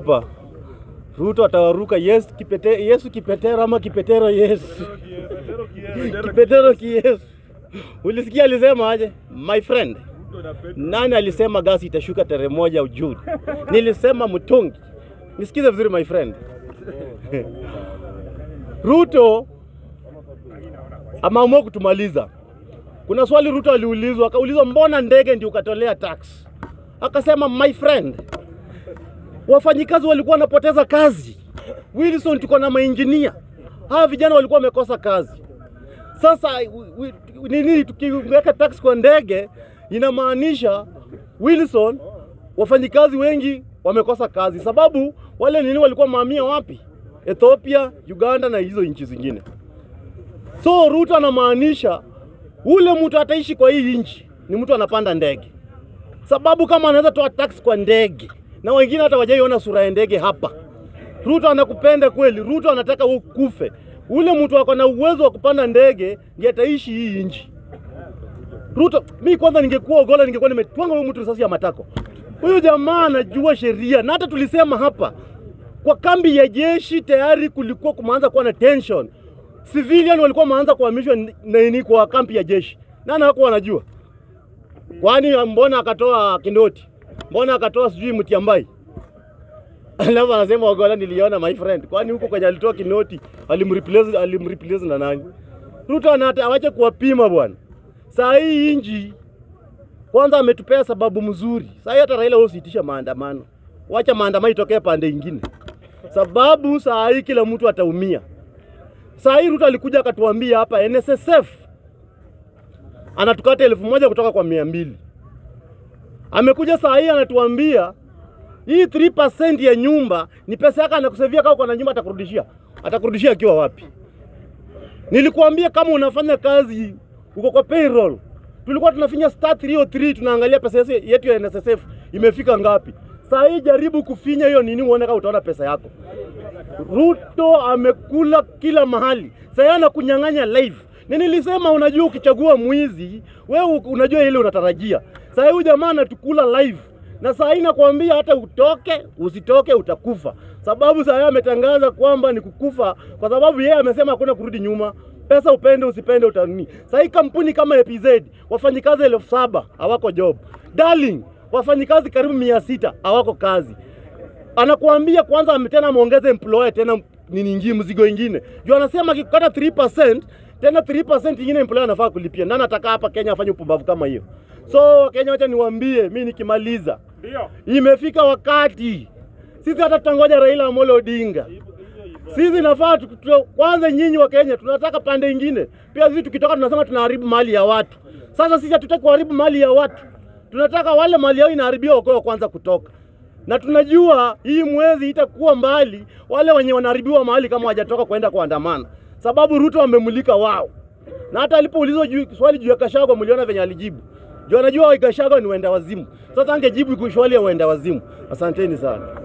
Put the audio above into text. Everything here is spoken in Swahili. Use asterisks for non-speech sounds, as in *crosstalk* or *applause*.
hapa Ruto atawaruka yes, kipete, Yesu kipetero ama kipetero Yesu kipetero kiyesu. Ulisikia alisema aje? My friend, nani alisema gasi itashuka tarehe moja Juni? Nilisema mtungi. Nisikize vizuri my friend. Ruto ameamua kutumaliza. Kuna swali Ruto aliulizwa, akaulizwa mbona ndege ndio ukatolea tax? Akasema my friend, wafanyikazi walikuwa wanapoteza kazi. Wilson, tuko na mainjinia, hawa vijana walikuwa wamekosa kazi. Sasa nini, tukiweka tax kwa ndege inamaanisha Wilson, wafanyikazi wengi wamekosa kazi, sababu wale nini walikuwa maamia wapi? Ethiopia, Uganda na hizo nchi zingine. So Ruto anamaanisha ule mtu ataishi kwa hii nchi ni mtu anapanda ndege, sababu kama anaweza toa tax kwa ndege na wengine hata wajaiona sura ya ndege hapa. Ruto anakupenda kweli, Ruto anataka ukufe. Ule mtu ako na uwezo wa kupanda ndege ndiye ataishi hii nchi. Ruto, mi kwanza ningekuwa Ogola ningekuwa nimetwanga huyo mtu risasi ya matako. Huyu jamaa anajua sheria, na hata tulisema hapa kwa kambi ya jeshi tayari kulikuwa kumeanza kuwa na tension. Civilian walikuwa wameanza kuhamishwa na nini kwa kambi ya jeshi. Nani hakuwa anajua? Kwani mbona akatoa Kindoti? Mbona akatoa sijui Mtiambai? *laughs* Alafu anasema Ogola niliona my friend. Kwani huko kwenye alitoa Kinoti alimreplace alimreplace na nani? Ruto anata awache kuwapima bwana. Saa hii inji kwanza ametupea sababu mzuri. Saa hii hata Raila usiitisha maandamano. Wacha maandamano itokee pande ingine. Sababu saa hii kila mtu ataumia. Saa hii Ruto alikuja akatuambia hapa NSSF anatukata elfu moja kutoka kwa mia mbili. Amekuja saa hii anatuambia hii 3% ya nyumba ni pesa yake anakusevia, kama uko na nyumba atakurudishia. Atakurudishia akiwa wapi? Nilikuambia kama unafanya kazi uko kwa payroll, tulikuwa tunafinya star 303 tunaangalia pesa yetu- ya NSSF imefika ngapi. Saa hii jaribu kufinya hiyo nini, uone kama utaona pesa yako. Ruto amekula kila mahali, saa anakunyang'anya live. Ni nilisema, unajua ukichagua mwizi wewe unajua ile unatarajia. Saa huyu jamaa anatukula live, na saa hii nakwambia hata utoke usitoke utakufa, sababu saa ametangaza kwamba ni kukufa, kwa sababu yeye amesema hakuna kurudi nyuma. Pesa upende usipende utanini. Saa hii kampuni kama APZ wafanyikazi elfu saba hawako job. Darling wafanyikazi karibu mia sita hawako kazi anakuambia kwanza ametena ameongeza employer tena nini ingine mzigo ingine juu anasema akikata 3% tena 3% ingine employer anafaa kulipia. Nani ataka hapa Kenya afanye upumbavu kama hiyo? So Kenya, wacha niwaambie, mimi nikimaliza, Ndio. imefika wakati sisi hata tutangoja Raila Amolo Odinga. Sisi nafaa kwanza, nyinyi wa Kenya tunataka pande ingine pia. Sisi tukitoka tunasema tunaharibu mali ya watu. Sasa sisi hatutaki kuharibu mali ya watu, tunataka wale mali yao inaharibiwa wakoe wa kwanza kutoka, na tunajua hii mwezi itakuwa mbali wale wenye wanaharibiwa mahali kama hawajatoka kwenda kuandamana, sababu Ruto amemulika wao, na hata alipoulizwa juu swali juu ya Gachagua mliona venye alijibu juu anajua Gachagua ni wenda wazimu. Sasa angejibu swali ya wenda wazimu. Asanteni sana.